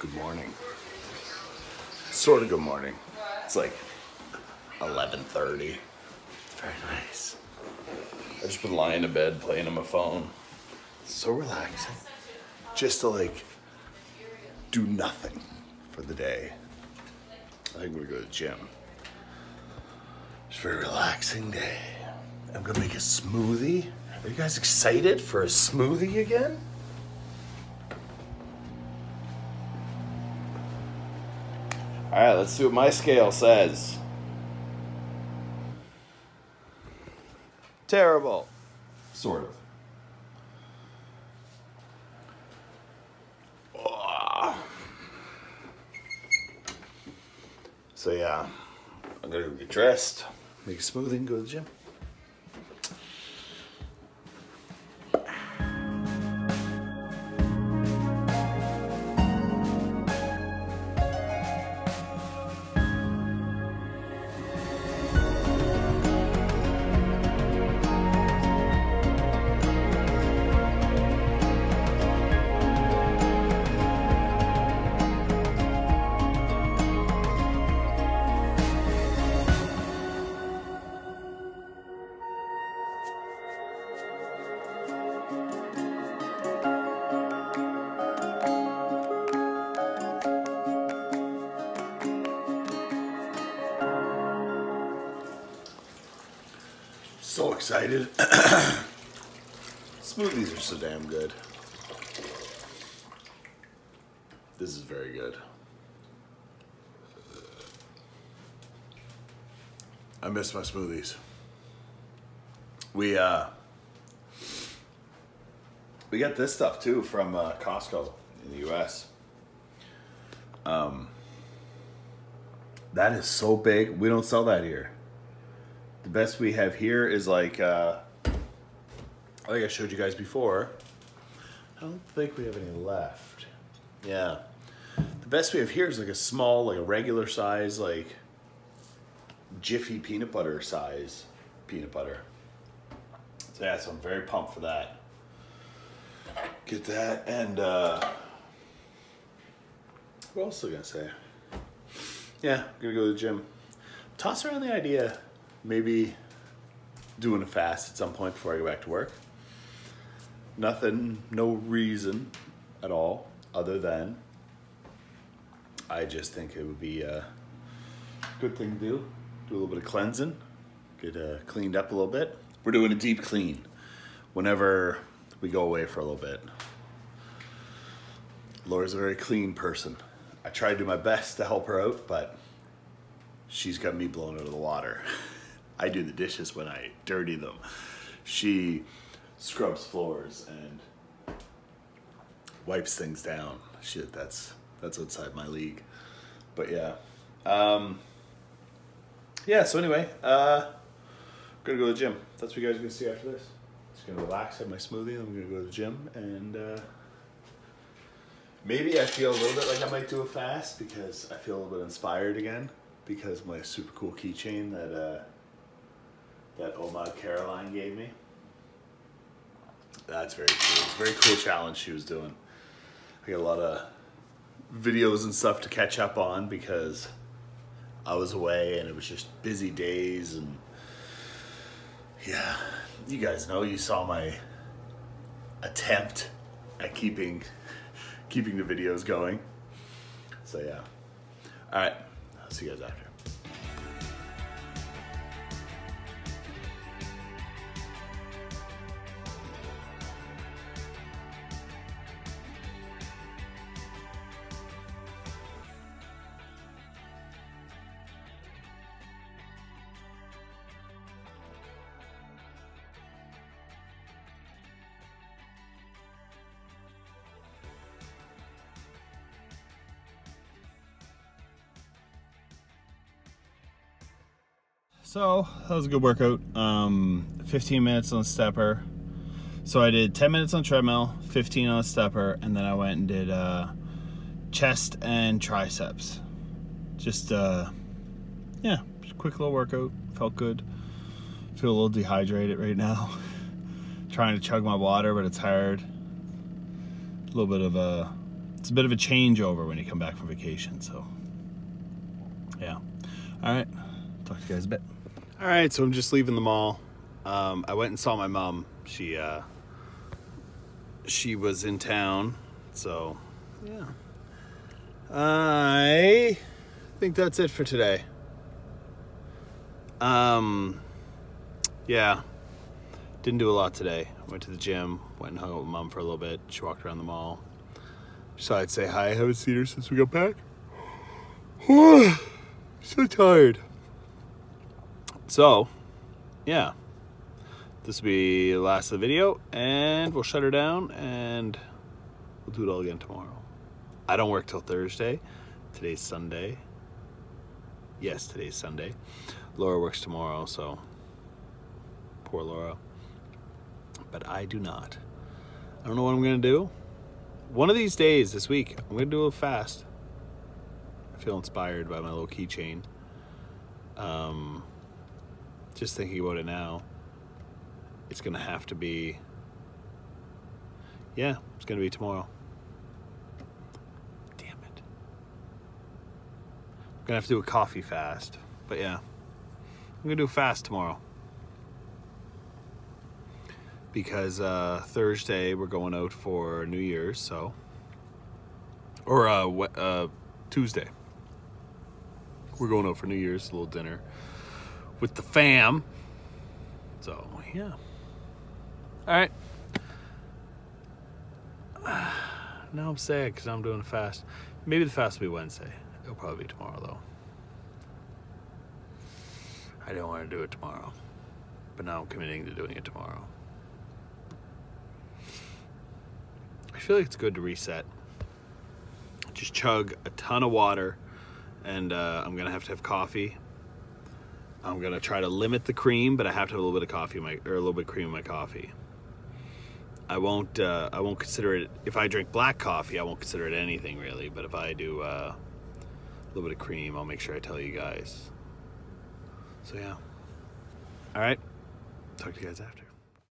good morning. Sort of good morning. It's like 11:30. It's very nice. I just been lying in bed playing on my phone. So relaxing. Just to like do nothing for the day. I think we're gonna go to the gym. It's a very relaxing day. I'm gonna make a smoothie. Are you guys excited for a smoothie again? All right, let's see what my scale says. Terrible. Sort of. So yeah, I'm gonna get dressed, make a smoothie, and go to the gym. So excited. Smoothies are so damn good. This is very good. I miss my smoothies. We uh we got this stuff too from uh, Costco in the US. Um that is so big. We don't sell that here. The best we have here is like, uh, I think I showed you guys before. I don't think we have any left. Yeah. The best we have here is like a small, like a regular size, like Jiffy peanut butter size peanut butter. So yeah, so I'm very pumped for that. Get that and uh what else was I gonna say? Yeah, I'm gonna go to the gym. Toss around the idea maybe doing a fast at some point before I go back to work. Nothing, no reason at all other than I just think it would be a good thing to do. Do a little bit of cleansing, get uh, cleaned up a little bit. We're doing a deep clean whenever we go away for a little bit. Laura's a very clean person. I try to do my best to help her out, but she's got me blown out of the water. I do the dishes when I dirty them. She scrubs floors and wipes things down. Shit, that's that's outside my league. But yeah. Um, yeah, so anyway, uh, I'm gonna go to the gym. That's what you guys are gonna see after this. Just gonna relax, have my smoothie, I'm gonna go to the gym and uh, maybe I feel a little bit like I might do a fast because I feel a little bit inspired again because my super cool keychain that uh, that Oma Caroline gave me. That's very cool. Very cool challenge she was doing. I got a lot of videos and stuff to catch up on because I was away and it was just busy days and yeah, you guys know you saw my attempt at keeping keeping the videos going. So yeah. All right. I'll see you guys after. So that was a good workout. Um, 15 minutes on stepper. So I did 10 minutes on treadmill, 15 on stepper, and then I went and did uh, chest and triceps. Just uh, yeah, just quick little workout. Felt good. Feel a little dehydrated right now. Trying to chug my water, but it's hard. A little bit of a it's a bit of a changeover when you come back from vacation. So, yeah. All right. Talk to you guys a bit. All right. So I'm just leaving the mall. Um, I went and saw my mom. She uh, she was in town. So, yeah. I think that's it for today. Um, yeah, didn't do a lot today. Went to the gym, went and hung out with mom for a little bit. She walked around the mall. So I'd say hi. I haven't seen her since we got back. so tired. So, yeah. This will be the last of the video, and we'll shut her down, and we'll do it all again tomorrow. I don't work till Thursday. Today's Sunday. Yes, today's Sunday. Laura works tomorrow, so poor Laura. But I do not. I don't know what I'm going to do. One of these days this week, I'm going to do a fast. I feel inspired by my little keychain. Um, just thinking about it now, it's going to have to be, yeah, it's going to be tomorrow. Damn it. I'm going to have to do a coffee fast. But yeah, I'm to do a fast tomorrow because uh, Thursday we're going out for New Year's, so or uh, uh, Tuesday we're going out for New Year's, a little dinner with the fam. So yeah, all right. now I'm sad because I'm doing a fast. Maybe the fast will be Wednesday. It'll probably be tomorrow though. I don't want to do it tomorrow, but now I'm committing to doing it tomorrow. I feel like it's good to reset. Just chug a ton of water, and uh, I'm gonna have to have coffee. I'm gonna try to limit the cream, but I have to have a little bit of coffee in my, or a little bit of cream in my coffee. I won't. Uh, I won't consider it. If I drink black coffee, I won't consider it anything really. But if I do uh, a little bit of cream, I'll make sure I tell you guys. So yeah. All right. Talk to you guys after.